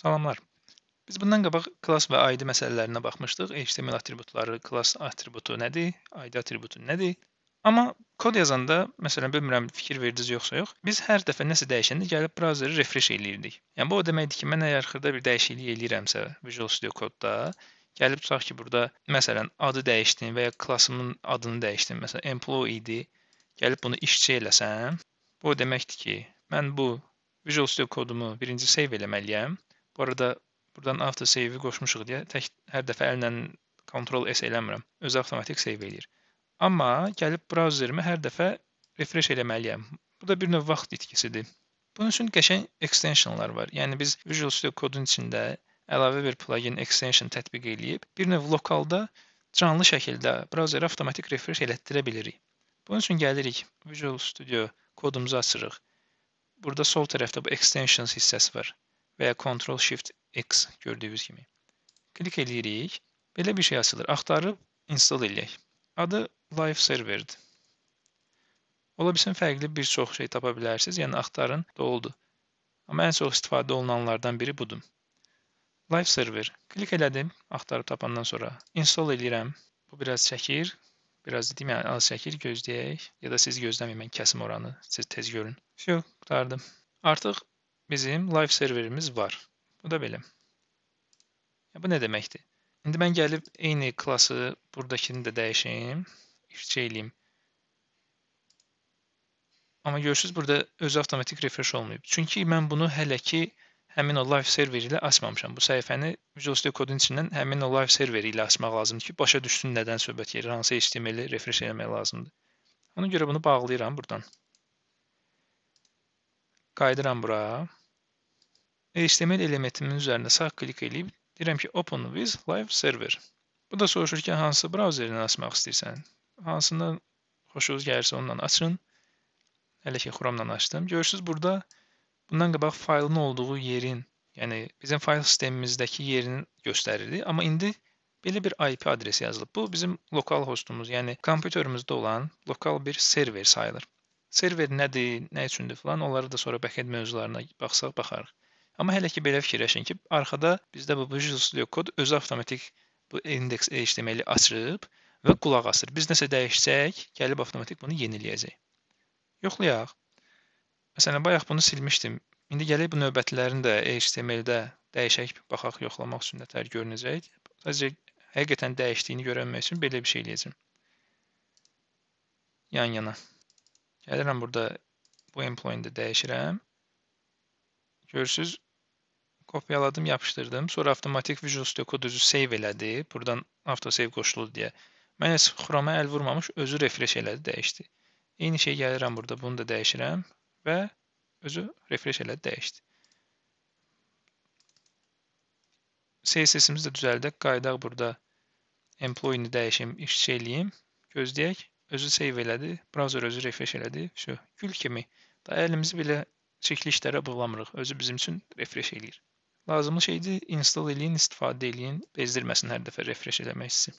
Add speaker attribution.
Speaker 1: Salamlar. Biz bundan qabaq klass və ID məsələlərinə baxmışdıq. HTML atributları, klass atributu nədir, ID atributu nədir? Amma kod yazanda, məsələn, bilmirəm fikir verdiniz yoxsa yox, biz hər dəfə nəsə dəyişəndə gəlib brauzeri refresh eləyirdik. Yəni bu o deməkdir ki, mən əgər xırda bir dəyişiklik eləyirəmsə Visual Studio Code-da, gəlib tutaq ki, burada məsələn adı dəyişdim və ya klassımın adını dəyişdim. Məsələn, employee idi. Gəlib bunu işçi eləsəm, bu o deməkdir ki, mən bu Visual Studio kodumu birinci save eləməliyəm. Bu arada Buradan auto save-i qoşmuşuq deyə tək hər dəfə əllə Ctrl S eləmirəm. Özü avtomatik save eləyir. Amma gəlib brauzerimi hər dəfə refresh eləməliyəm. Bu da bir növ vaxt itkisidir. Bunun üçün qəşəng extensionlar var. Yəni biz Visual Studio kodun içində əlavə bir plugin extension tətbiq eləyib bir növ lokalda canlı şəkildə brauzeri avtomatik refresh elətdirə bilirik. Bunun üçün gəlirik Visual Studio kodumuzu açırıq. Burada sol tərəfdə bu extensions hissəsi var və ya Ctrl Shift X gördüyünüz kimi. Klik eləyirik. Belə bir şey açılır. Axtarıb install eləyək. Adı Live Serverdir. Ola bilsin fərqli bir çox şey tapa bilərsiniz. Yəni axtarın, doldu. Amma ən çox istifadə olunanlardan biri budur. Live Server. Klik elədim. Axtarıb tapandan sonra install eləyirəm. Bu biraz çəkir. Biraz dedim, yəni az çəkir, gözləyək. Ya da siz gözləməyin, mən kəsim oranı. Siz tez görün. Şu, qurtardım. Artıq bizim live serverimiz var. Bu da belə. Ya, bu nə deməkdir? İndi mən gəlib eyni klassı buradakını da dəyişim, işçi eləyim. Amma görürsüz burada özü avtomatik refresh olmayıb. Çünki mən bunu hələ ki həmin o live server ilə açmamışam. Bu səhifəni Visual Studio kodun içindən həmin o live server ilə açmaq lazımdır ki, başa düşsün nədən söhbət gedir, hansı HTML-i refresh etmək lazımdır. Ona görə bunu bağlayıram buradan. Qayıdıram bura. HTML elementimin üzərində sağ klik edib deyirəm ki, Open with Live Server. Bu da soruşur ki, hansı brauzerindən açmaq istəyirsən? Hansından xoşunuz gəlirsə ondan açın. Hələ ki, Chrome-dan açdım. Görürsüz burada bundan qabaq faylın olduğu yerin, yəni bizim fayl sistemimizdəki yerini göstərirdi. Amma indi belə bir IP adresi yazılıb. Bu bizim lokal hostumuz, yəni kompüterimizdə olan lokal bir server sayılır. Server nədir, nə üçündür filan, onları da sonra backend mövzularına baxsaq baxarıq. Amma hələ ki belə fikirləşin ki, arxada bizdə bu Visual Studio Code özü avtomatik bu index HTML-i açıb və qulaq asır. Biz nəsə dəyişsək, gəlib avtomatik bunu yeniləyəcək. Yoxlayaq. Məsələn, bayaq bunu silmişdim. İndi gələk bu növbətlərini də HTML-də dəyişək, baxaq, yoxlamaq üçün nətər görünəcək. Sadəcə həqiqətən dəyişdiyini görənmək üçün belə bir şey eləyəcəm. Yan-yana. Gəlirəm burada bu employee-ni də dəyişirəm. Görürsüz, Kopyaladım, yapışdırdım. Sonra avtomatik Visual Studio özü save elədi. Buradan autosave qoşuldu deyə. Mən heç Chrome-a əl vurmamış özü refresh elədi, dəyişdi. Eyni şey gəlirəm burada, bunu da dəyişirəm və özü refresh elədi, dəyişdi. CSS-imiz də düzəldək. Qaydaq burada employee-ni dəyişim, işçi eləyim. Gözləyək. Özü save elədi. Browser özü refresh elədi. Şu, gül kimi. Da əlimizi belə çirkli işlərə bağlamırıq. Özü bizim üçün refresh eləyir. Lazımlı şeydir, install eləyin, istifadə eləyin, bezdirməsin hər dəfə refresh eləmək sizi.